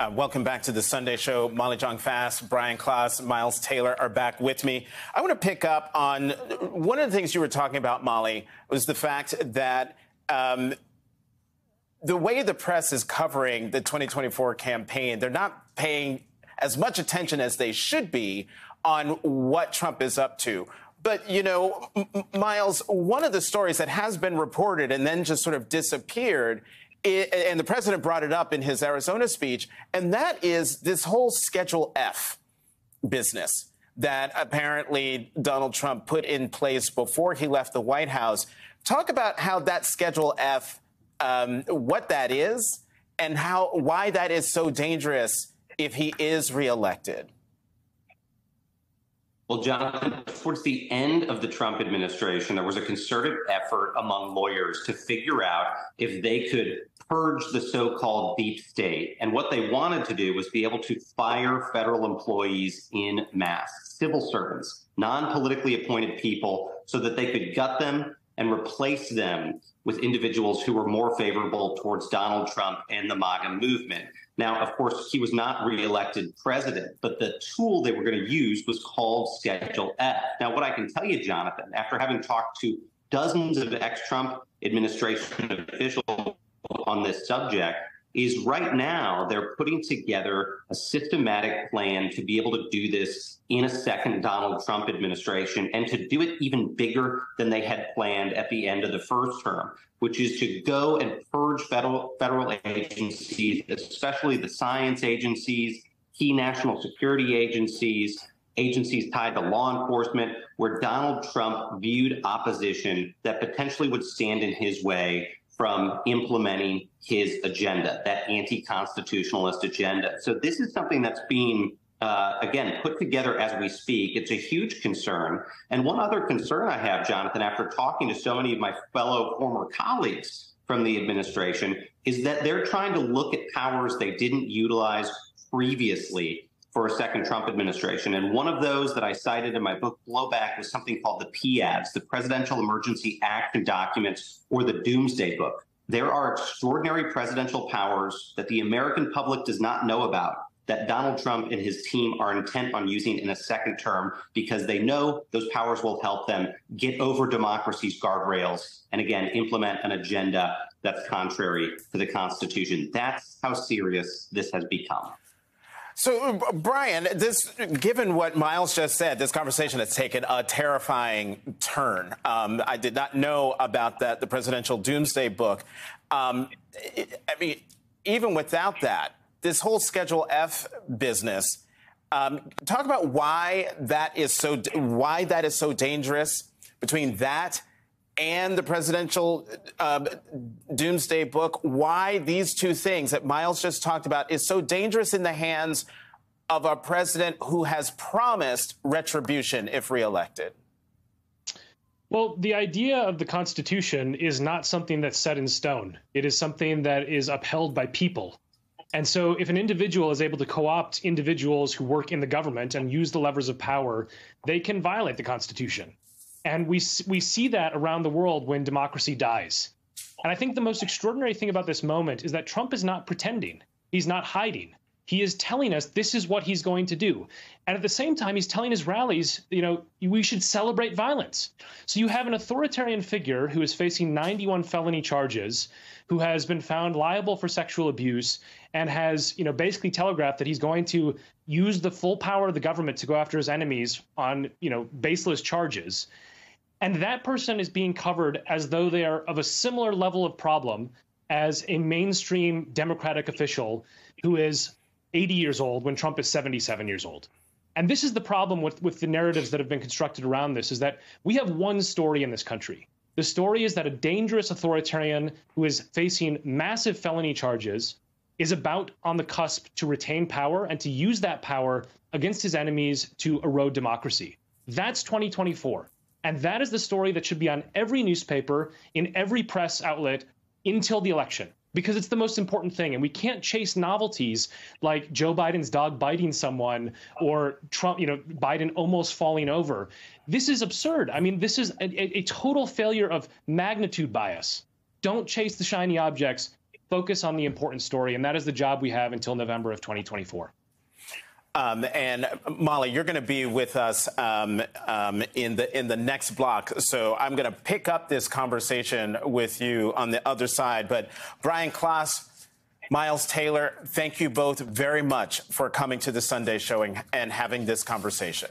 Uh, welcome back to the Sunday Show. Molly Jong Fast, Brian Klaas, Miles Taylor are back with me. I want to pick up on one of the things you were talking about, Molly, was the fact that um, the way the press is covering the 2024 campaign, they're not paying as much attention as they should be on what Trump is up to. But, you know, Miles, one of the stories that has been reported and then just sort of disappeared, and the president brought it up in his Arizona speech, and that is this whole Schedule F business that apparently Donald Trump put in place before he left the White House. Talk about how that Schedule F, um, what that is, and how why that is so dangerous if he is reelected. Well, Jonathan, towards the end of the Trump administration, there was a concerted effort among lawyers to figure out if they could purge the so called deep state. And what they wanted to do was be able to fire federal employees in mass, civil servants, non politically appointed people, so that they could gut them and replace them with individuals who were more favorable towards Donald Trump and the MAGA movement. Now, of course, he was not reelected president, but the tool they were going to use was called Schedule F. Now, what I can tell you, Jonathan, after having talked to dozens of ex Trump administration officials on this subject, is right now they're putting together a systematic plan to be able to do this in a second Donald Trump administration and to do it even bigger than they had planned at the end of the first term, which is to go and purge federal federal agencies, especially the science agencies, key national security agencies, agencies tied to law enforcement, where Donald Trump viewed opposition that potentially would stand in his way from implementing his agenda, that anti constitutionalist agenda. So, this is something that's being uh, again, put together as we speak. It's a huge concern. And one other concern I have, Jonathan, after talking to so many of my fellow former colleagues from the administration, is that they're trying to look at powers they didn't utilize previously for a second Trump administration. And one of those that I cited in my book, Blowback, was something called the PEADs, the Presidential Emergency Action Documents, or the Doomsday Book. There are extraordinary presidential powers that the American public does not know about that Donald Trump and his team are intent on using in a second term because they know those powers will help them get over democracy's guardrails and again implement an agenda that's contrary to the Constitution. That's how serious this has become. So, Brian, this, given what Miles just said, this conversation has taken a terrifying turn. Um, I did not know about that, the presidential doomsday book. Um, I mean, even without that, this whole Schedule F business. Um, talk about why that is so why that is so dangerous between that and the presidential uh, doomsday book, why these two things that Miles just talked about is so dangerous in the hands of a president who has promised retribution if reelected? Well, the idea of the Constitution is not something that's set in stone. It is something that is upheld by people. And so, if an individual is able to co opt individuals who work in the government and use the levers of power, they can violate the Constitution. And we we see that around the world when democracy dies. And I think the most extraordinary thing about this moment is that Trump is not pretending. He's not hiding. He is telling us this is what he's going to do. And at the same time, he's telling his rallies, you know, we should celebrate violence. So you have an authoritarian figure who is facing 91 felony charges, who has been found liable for sexual abuse, and has, you know, basically telegraphed that he's going to use the full power of the government to go after his enemies on, you know, baseless charges. And that person is being covered as though they are of a similar level of problem as a mainstream Democratic official who is 80 years old when Trump is 77 years old. And this is the problem with, with the narratives that have been constructed around this is that we have one story in this country. The story is that a dangerous authoritarian who is facing massive felony charges is about on the cusp to retain power and to use that power against his enemies to erode democracy. That's 2024. And that is the story that should be on every newspaper, in every press outlet until the election because it's the most important thing. And we can't chase novelties like Joe Biden's dog biting someone or Trump, you know, Biden almost falling over. This is absurd. I mean, this is a, a total failure of magnitude bias. Don't chase the shiny objects. focus on the important story. And that is the job we have until November of 2024. Um, and Molly, you're going to be with us um, um, in the in the next block, so I'm going to pick up this conversation with you on the other side. But Brian Klaas, Miles Taylor, thank you both very much for coming to the Sunday showing and having this conversation.